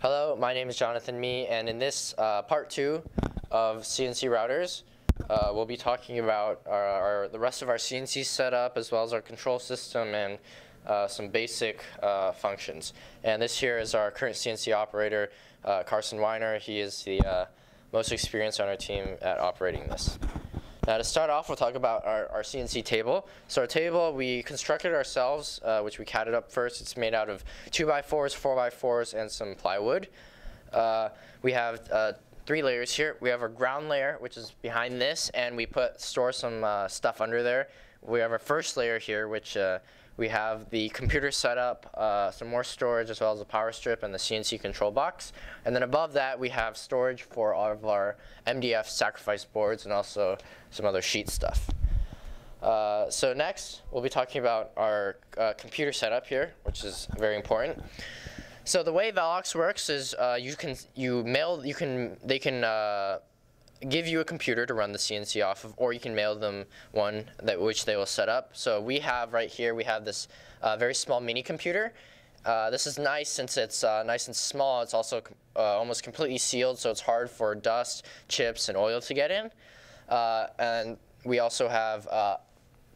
Hello, my name is Jonathan Mi, and in this uh, part two of CNC routers, uh, we'll be talking about our, our, the rest of our CNC setup as well as our control system and uh, some basic uh, functions. And this here is our current CNC operator, uh, Carson Weiner. He is the uh, most experienced on our team at operating this. Now to start off, we'll talk about our, our CNC table. So our table, we constructed ourselves, uh, which we CADed up first. It's made out of 2x4s, 4x4s, and some plywood. Uh, we have uh, three layers here. We have our ground layer, which is behind this, and we put store some uh, stuff under there. We have our first layer here, which uh, we have the computer setup, uh, some more storage, as well as a power strip and the CNC control box. And then above that, we have storage for all of our MDF sacrifice boards and also some other sheet stuff. Uh, so next, we'll be talking about our uh, computer setup here, which is very important. So the way Velox works is uh, you can you mail you can they can uh, give you a computer to run the CNC off of, or you can mail them one that which they will set up. So we have right here, we have this uh, very small mini computer. Uh, this is nice since it's uh, nice and small. It's also uh, almost completely sealed, so it's hard for dust, chips, and oil to get in. Uh, and we also have uh,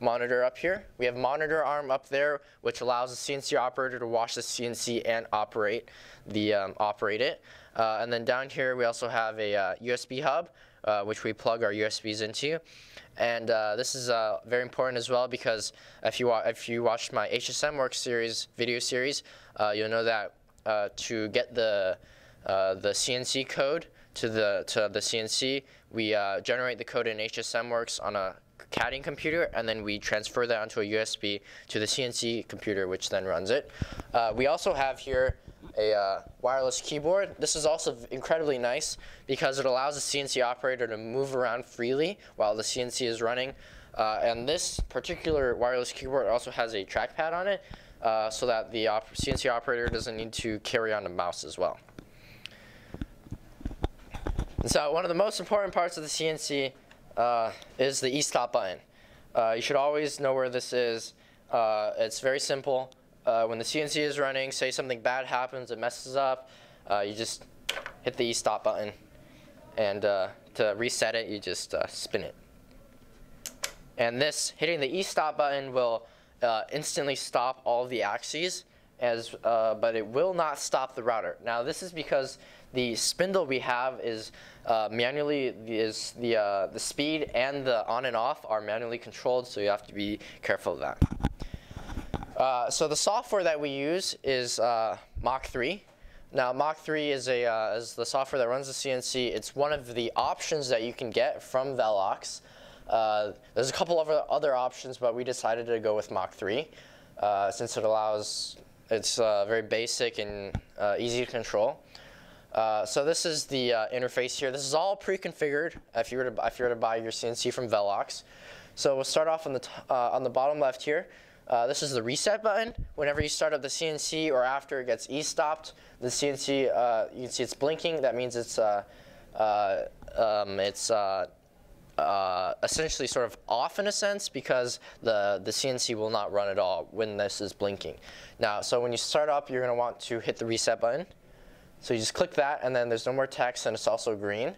monitor up here. We have monitor arm up there, which allows the CNC operator to watch the CNC and operate the um, operate it. And then down here, we also have a USB hub, uh, which we plug our USBs into. And uh, this is uh, very important as well because if you if you watched my HSM Works series video series, uh, you'll know that to get the the CNC code to the to the CNC, we generate the code in HSM Works on a CADing computer, and then we transfer that onto a USB to the CNC computer, which then runs it. Uh, we also have here a uh, wireless keyboard. This is also incredibly nice because it allows the CNC operator to move around freely while the CNC is running. Uh, and this particular wireless keyboard also has a trackpad on it uh, so that the op CNC operator doesn't need to carry on a mouse as well. And so one of the most important parts of the CNC uh, is the e-stop button. Uh, you should always know where this is. Uh, it's very simple. Uh, when the CNC is running, say something bad happens, it messes up, uh, you just hit the e-stop button. And uh, to reset it, you just spin it. And this, hitting the e-stop button will instantly stop all the axes as, uh, but it will not stop the router. Now this is because the spindle we have is uh, manually, is the, uh, the speed and the on and off are manually controlled, so you have to be careful of that. Uh, so the software that we use is uh, Mach 3. Now Mach 3 is, a, uh, is the software that runs the CNC. It's one of the options that you can get from Velox. there's a couple of other options, but we decided to go with Mach 3 since it allows it's uh, very basic and uh, easy to control. Uh, so this is the uh, interface here. This is all pre-configured if you were to if you were to buy your CNC from Velox. So we'll start off on the uh, on the bottom left here. Uh, this is the reset button. Whenever you start up the CNC or after it gets e-stopped, the CNC you can see it's blinking. That means it's um, it's uh, essentially sort of off in a sense because the, the CNC will not run at all when this is blinking. Now, so when you start up, you're going to want to hit the reset button. So you just click that, and then there's no more text, and it's also green.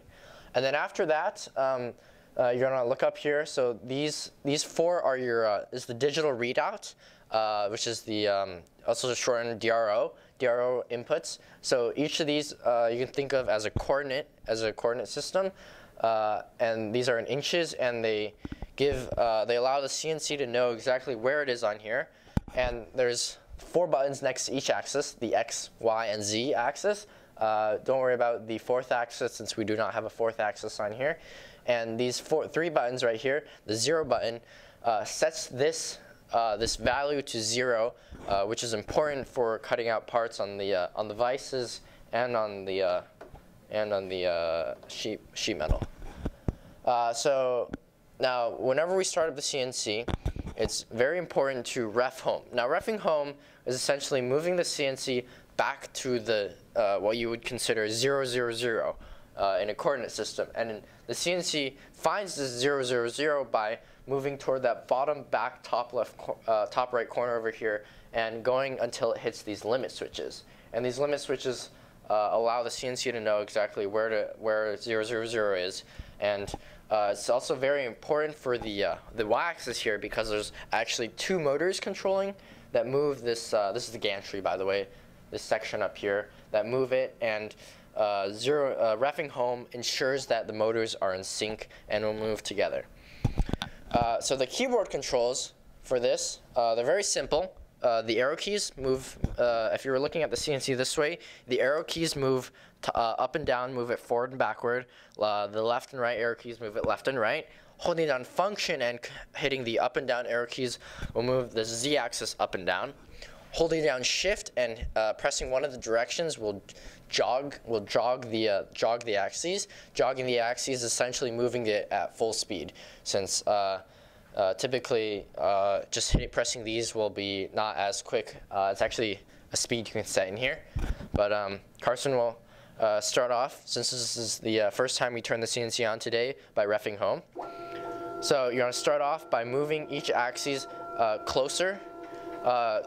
And then after that, um, uh, you're to look up here. So these these four are your uh, is the digital readout, uh, which is the um, also shortened DRO DRO inputs. So each of these uh, you can think of as a coordinate as a coordinate system. Uh, and these are in inches, and they give uh, they allow the CNC to know exactly where it is on here. And there's four buttons next to each axis, the X, Y, and Z axis. Don't worry about the fourth axis since we do not have a fourth axis on here. And these four, three buttons right here, the zero button, uh, sets this uh, this value to zero, uh, which is important for cutting out parts on the uh, on the vices and on the uh, and on the uh, sheet, sheet metal. So now, whenever we start up the CNC, it's very important to ref home. Now, refing home is essentially moving the CNC back to the what you would consider 000 uh, in a coordinate system. And the CNC finds this 000 0, 0 by moving toward that bottom back top left uh, top right corner over here and going until it hits these limit switches. And these limit switches uh, allow the CNC to know exactly where to where 000 is. And uh, it's also very important for the uh, the y-axis here because there's actually two motors controlling that move this. Uh, this is the gantry, by the way, this section up here that move it and. Uh, zero uh, refing home ensures that the motors are in sync and will move together. Uh, so the keyboard controls for this, uh, they're very simple. Uh, the arrow keys move, uh, if you were looking at the CNC this way, the arrow keys move uh, up and down, move it forward and backward. The left and right arrow keys move it left and right. Holding down function and hitting the up and down arrow keys will move the z-axis up and down. Holding down shift and pressing one of the directions will jog will jog the uh, jog the axes. Jogging the axes is essentially moving it at full speed, since uh, uh, typically uh, just hitting, pressing these will be not as quick. Uh, it's actually a speed you can set in here. But um, Carson will uh, start off, since this is the first time we turn the CNC on today, by refing home. So you're going to start off by moving each axis closer,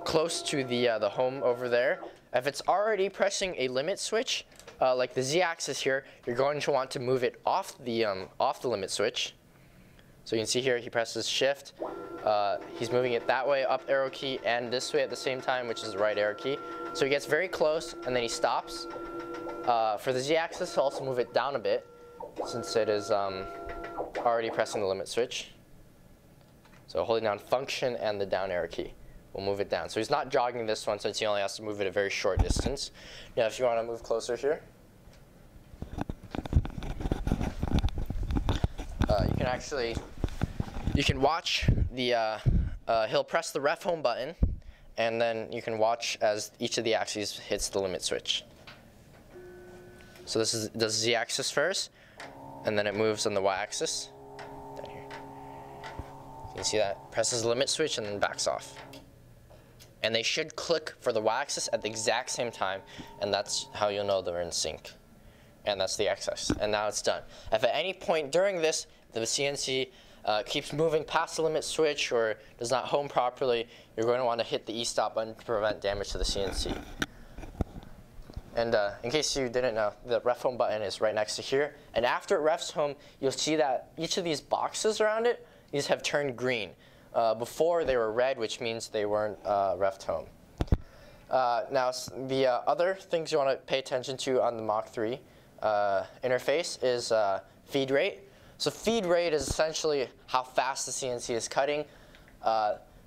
close to the, the home over there. If it's already pressing a limit switch, uh, like the z-axis here, you're going to want to move it off the, um, off the limit switch. So you can see here he presses shift. Uh, he's moving it that way, up arrow key, and this way at the same time, which is the right arrow key. So he gets very close, and then he stops. Uh, for the z-axis, he'll also move it down a bit, since it is um, already pressing the limit switch. So holding down function and the down arrow key we'll move it down. So he's not jogging this one since he only has to move it a very short distance. Now if you want to move closer here, uh, you can actually, you can watch the, uh, uh, he'll press the ref home button and then you can watch as each of the axes hits the limit switch. So this is the z axis first, and then it moves on the y axis. Down here. You can see that presses the limit switch and then backs off and they should click for the y-axis at the exact same time, and that's how you'll know they're in sync. And that's the x-axis, and now it's done. If at any point during this, the CNC uh, keeps moving past the limit switch or does not home properly, you're going to want to hit the e-stop button to prevent damage to the CNC. And uh, in case you didn't know, the ref home button is right next to here. And after it refs home, you'll see that each of these boxes around it, these have turned green. Uh, before they were red, which means they weren't uh, refed home. Uh, now, the uh, other things you want to pay attention to on the Mach 3 uh, interface is uh, feed rate. So feed rate is essentially how fast the CNC is cutting.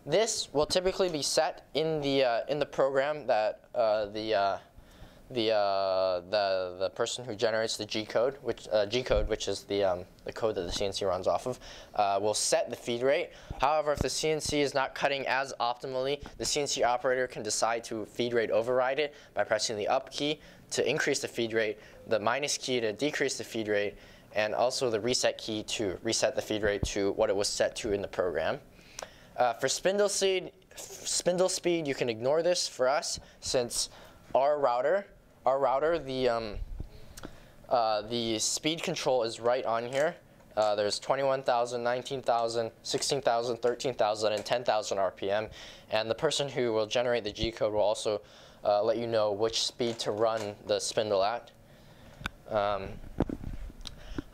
this will typically be set in the in the program that the the, uh, the, the person who generates the G code, which uh, G code, which is the, um, the code that the CNC runs off of, uh, will set the feed rate. However, if the CNC is not cutting as optimally, the CNC operator can decide to feed rate override it by pressing the up key to increase the feed rate, the minus key to decrease the feed rate, and also the reset key to reset the feed rate to what it was set to in the program. Uh, for spindle speed, spindle speed, you can ignore this for us since our router our router, the, um, uh, the speed control is right on here. Uh, there's 21,000, 19,000, 16,000, 13,000, and 10,000 RPM. And the person who will generate the G code will also uh, let you know which speed to run the spindle at. Um,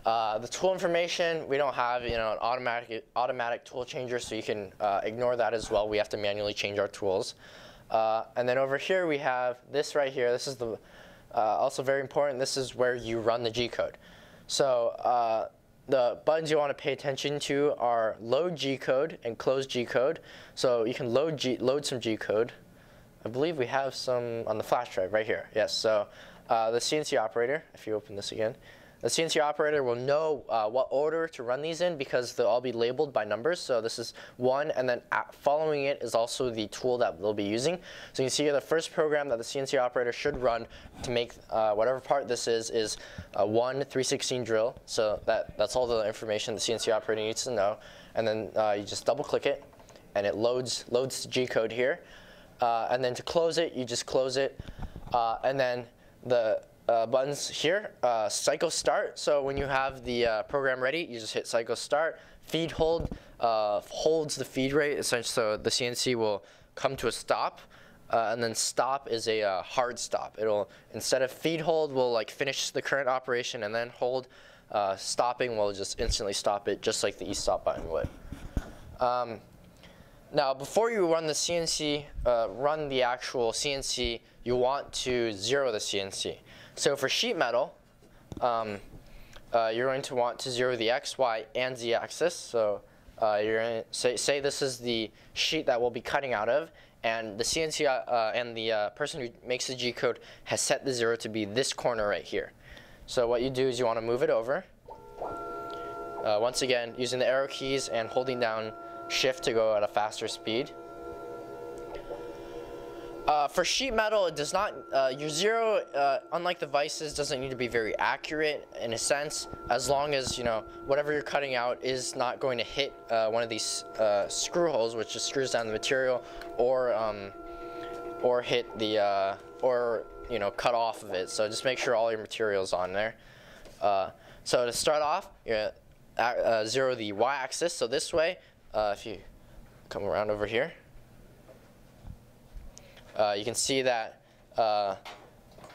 uh, the tool information, we don't have you know an automatic automatic tool changer, so you can uh, ignore that as well. We have to manually change our tools. Uh, and then over here we have this right here. This is the uh, also very important, this is where you run the G-code. So uh, the buttons you want to pay attention to are load G-code and close G-code. So you can load, G load some G-code. I believe we have some on the flash drive right here. Yes, so uh, the CNC operator, if you open this again, the CNC operator will know uh, what order to run these in because they'll all be labeled by numbers. So this is one, and then following it is also the tool that they'll be using. So you can see here the first program that the CNC operator should run to make uh, whatever part this is, is a 1 316 drill. So that, that's all the information the CNC operator needs to know. And then uh, you just double click it, and it loads, loads the G code here. Uh, and then to close it, you just close it. Uh, and then the uh, buttons here. Uh, cycle start, so when you have the uh, program ready, you just hit cycle start. Feed hold uh, holds the feed rate, essentially, so the CNC will come to a stop uh, and then stop is a uh, hard stop. It'll instead of feed hold, we'll like finish the current operation and then hold. Stopping will just instantly stop it, just like the e-stop button would. Um, now, before you run the CNC, uh, run the actual CNC, you want to zero the CNC. So for sheet metal, um, uh, you're going to want to zero the X, Y, and Z axis. So uh, you're going to say, say this is the sheet that we'll be cutting out of, and the CNC uh, uh, and the uh, person who makes the G code has set the zero to be this corner right here. So what you do is you want to move it over. Uh, once again, using the arrow keys and holding down shift to go at a faster speed. Uh, for sheet metal, it does not, uh, your zero, uh, unlike the vices, doesn't need to be very accurate in a sense, as long as, you know, whatever you're cutting out is not going to hit uh, one of these uh, screw holes, which just screws down the material, or, um, or hit the, uh, or, you know, cut off of it. So just make sure all your material's on there. so to start off, you're zero the y-axis, so this way, if you come around over here, uh, you can see that uh,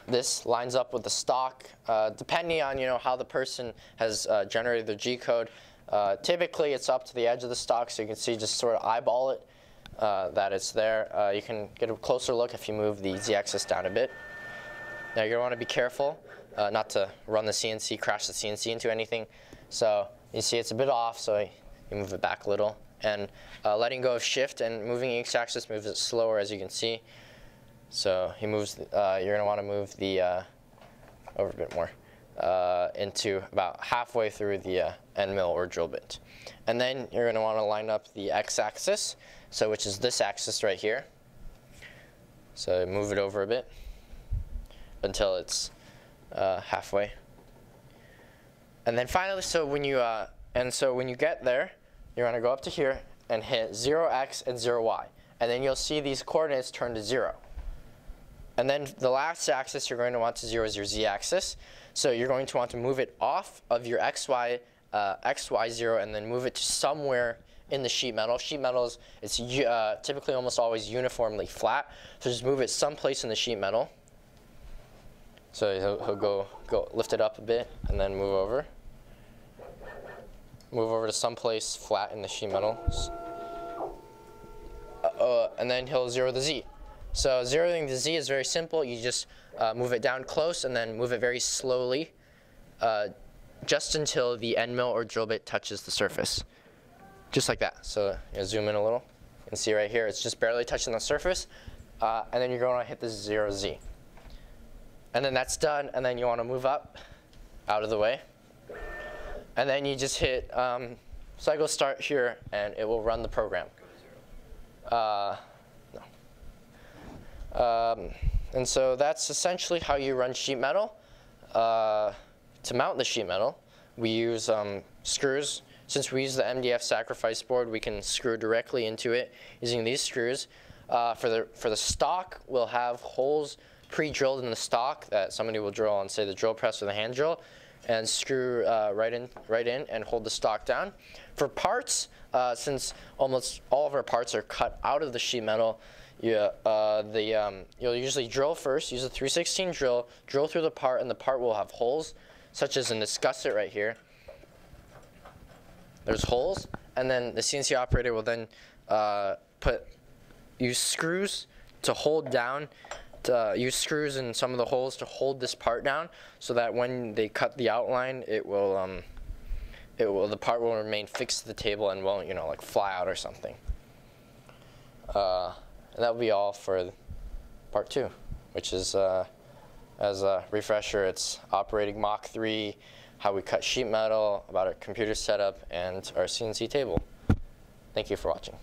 this lines up with the stock. Uh, depending on you know how the person has uh, generated their G code, uh, typically it's up to the edge of the stock, so you can see just sort of eyeball it uh, that it's there. you can get a closer look if you move the z-axis down a bit. Now you're going to want to be careful not to run the CNC, crash the CNC into anything. So you see it's a bit off, so you move it back a little. And letting go of shift and moving the x-axis moves it slower, as you can see. So he moves, uh, you're gonna wanna move the, uh, over a bit more, uh, into about halfway through the uh, end mill or drill bit. And then you're gonna wanna line up the x-axis, so which is this axis right here. So move it over a bit until it's uh, halfway. And then finally, so when you, uh, and so when you get there, you're gonna go up to here and hit 0x and 0y. And then you'll see these coordinates turn to zero. And then the last axis you're going to want to zero is your z-axis. So you're going to want to move it off of your xy, uh, xy zero and then move it to somewhere in the sheet metal. Sheet metal is it's uh, typically almost always uniformly flat. So just move it someplace in the sheet metal. So he'll, he'll go, go lift it up a bit and then move over. Move over to someplace flat in the sheet metal. Uh and then he'll zero the z. So zeroing the z is very simple. You just uh, move it down close and then move it very slowly uh, just until the end mill or drill bit touches the surface. Just like that. So you know, zoom in a little. You can see right here, it's just barely touching the surface. Uh, and then you're going to hit the zero Z. And then that's done, and then you want to move up out of the way. And then you just hit um, cycle start here, and it will run the program. Uh, um, and so that's essentially how you run sheet metal. Uh, to mount the sheet metal, we use um, screws. Since we use the MDF sacrifice board, we can screw directly into it using these screws. Uh, for, the, for the stock, we'll have holes pre-drilled in the stock that somebody will drill on, say, the drill press or the hand drill, and screw uh, right, in, right in and hold the stock down. For parts, uh, since almost all of our parts are cut out of the sheet metal, yeah, uh, the um, you'll usually drill first. Use a 316 drill. Drill through the part, and the part will have holes, such as in this gusset right here. There's holes, and then the CNC operator will then uh, put use screws to hold down. To, uh, use screws in some of the holes to hold this part down, so that when they cut the outline, it will um, it will the part will remain fixed to the table and won't you know like fly out or something. And that will be all for part two, which is, uh, as a refresher, it's operating Mach 3, how we cut sheet metal, about our computer setup, and our CNC table. Thank you for watching.